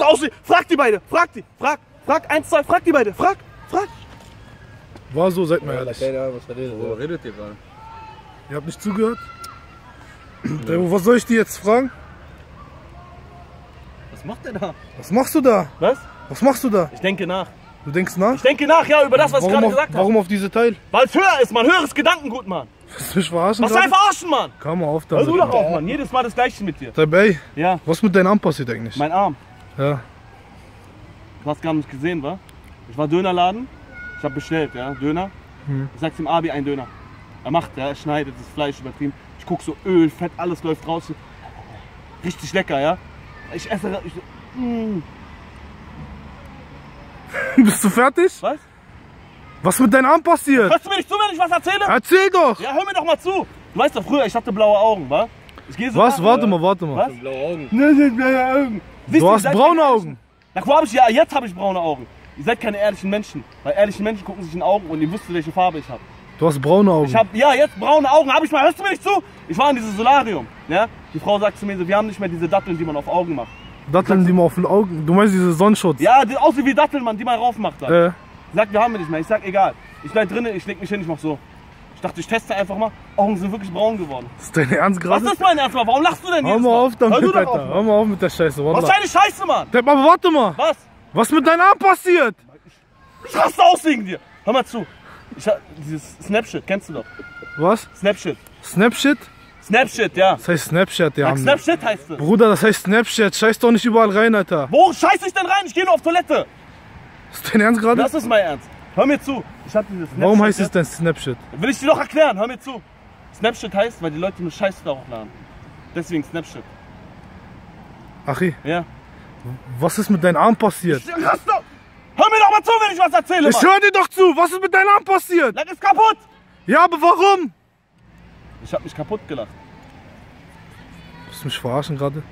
raste aus. Frag die beide. Frag die. Frag. Frag. Eins, zwei. Frag die beide. Frag. Frag. War so, seid mal ehrlich. Keine Ahnung, was redet. Wo redet ihr gerade? Ihr habt nicht zugehört? Ey, was soll ich dir jetzt fragen? Was macht der da? Was machst du da? Was? Was machst du da? Ich denke nach. Du denkst nach? Ich denke nach, ja, über das, was ich Warum gerade auf, gesagt habe. warum auf diese Teil? Weil es höher ist, man. Höheres Gedankengut, Mann. Du mich verarschen Was soll gerade? verarschen, Mann? Komm mal auf Hör damit. du doch auf, Mann. Jedes Mal das Gleiche mit dir. Dabei, Ja, was mit deinem Arm passiert eigentlich? mein Arm. Ja. Du hast gar nicht gesehen, wa? Ich war Dönerladen. Ich habe bestellt, ja, Döner. Hm. Ich sag dem Abi ein Döner. Er macht, ja, er schneidet das Fleisch übertrieben. Ich guck so Öl, Fett, alles läuft raus. Richtig lecker, ja. Ich esse. Ich, mm. Bist du fertig? Was? Was mit deinem Arm passiert? Hörst du mir nicht zu, wenn ich was erzähle? Erzähl doch! Ja, hör mir doch mal zu. Du weißt doch früher, ich hatte blaue Augen, wa? Ich gehe so Was? nach- Warte mal, warte mal. Was? Blaue Augen. Ne, ne, blaue Augen. Wisst Du ihr, hast braune Augen. Na, wo hab ich ja, jetzt habe ich braune Augen. Ihr seid keine ehrlichen Menschen. Weil ehrliche Menschen gucken sich in die Augen und ihr wisst, welche Farbe ich habe. Du hast braune Augen. Ich hab, ja, jetzt braune Augen. Hab ich mal, hörst du mir nicht zu? Ich war in diesem Solarium. Ja? Die Frau sagt zu mir so, wir haben nicht mehr diese Datteln, die man auf Augen macht. Datteln, die man auf den Augen. Du meinst diese Sonnenschutz? Ja, die aussehen wie Datteln, Mann, die man raufmacht. Dann. Äh, Sagt, wir haben wir nicht mehr. Ich sag, egal. Ich bleib drinnen, ich leg mich hin, ich mach so. Ich dachte, ich teste einfach mal. Augen sind wirklich braun geworden. ist dein Ernst Was gerade? ist mein Ernst? Mann? Warum lachst du denn Hör jedes mal auf damit, Hör Alter. auf, Hör mal auf mit der Scheiße, Was ist Wallah. deine Scheiße, Mann? Depp, Aber warte mal. Was? Was mit deinem Arm passiert? Ich raste aus wegen dir. Hör mal zu. Ich dieses Snapshit, kennst du doch. Was? Snapshit. Snapchat? Snapshit, ja. Das heißt Snapchat, ja. Ach, Snapshit heißt es. Bruder, das heißt Snapchat. Scheiß doch nicht überall rein, Alter. Wo scheiße ich denn rein? Ich gehe nur auf Toilette. Ist dein Ernst gerade? Das ist mein Ernst. Hör mir zu. Ich hab dieses Snapchat. Warum heißt es denn Snapchat? Will ich dir doch erklären, hör mir zu. Snapchat heißt, weil die Leute nur Scheiße da hochladen. Deswegen Snapchat. Achi, Ja. was ist mit deinem Arm passiert? Ich raste. Hör mir doch mal zu, wenn ich was erzähle, Ich höre dir doch zu. Was ist mit deinem Arm passiert? Lack ist kaputt. Ja, aber warum? Ich hab mich kaputt gelacht. Willst du mich verarschen gerade?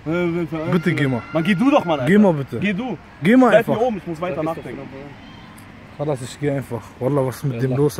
Bitte geh mal. Man, geh du doch mal, Alter. Geh mal bitte. Geh du. Geh mal Bleib hier einfach. oben, ich muss weiter nachdenken. Khalas, ich geh einfach. Wallah, was ist